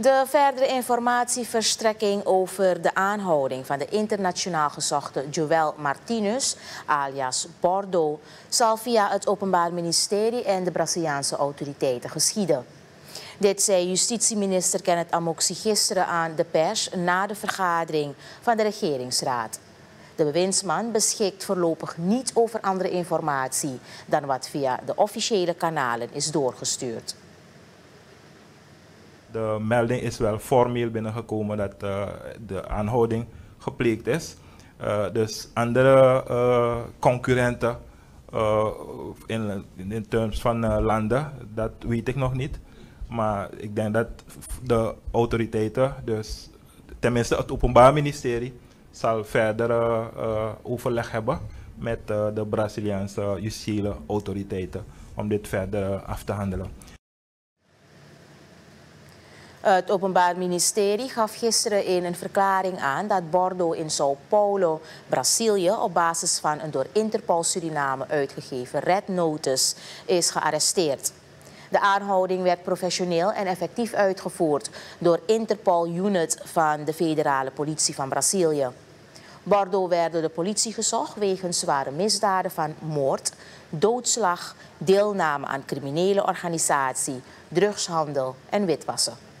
De verdere informatieverstrekking over de aanhouding van de internationaal gezochte Joël Martinez, alias Bordo, zal via het Openbaar Ministerie en de Braziliaanse autoriteiten geschieden. Dit zei justitieminister Kenneth Amoxi gisteren aan de pers na de vergadering van de regeringsraad. De bewindsman beschikt voorlopig niet over andere informatie dan wat via de officiële kanalen is doorgestuurd. De melding is wel formeel binnengekomen dat uh, de aanhouding gepleegd is. Uh, dus andere uh, concurrenten in, in terms van landen, dat weet ik nog niet. Maar ik denk dat de autoriteiten, dus tenminste het Openbaar Ministerie, zal verder overleg hebben met de Braziliaanse justitiële autoriteiten om dit verder af te handelen. Het Openbaar Ministerie gaf gisteren in een verklaring aan dat Bordo in Sao Paulo, Brazilië, op basis van een door Interpol Suriname uitgegeven red notice is gearresteerd. De aanhouding werd professioneel en effectief uitgevoerd door Interpol Unit van de federale politie van Brazilië. Bordo werd door de politie gezocht wegens zware misdaden van moord, doodslag, deelname aan criminele organisatie, drugshandel en witwassen.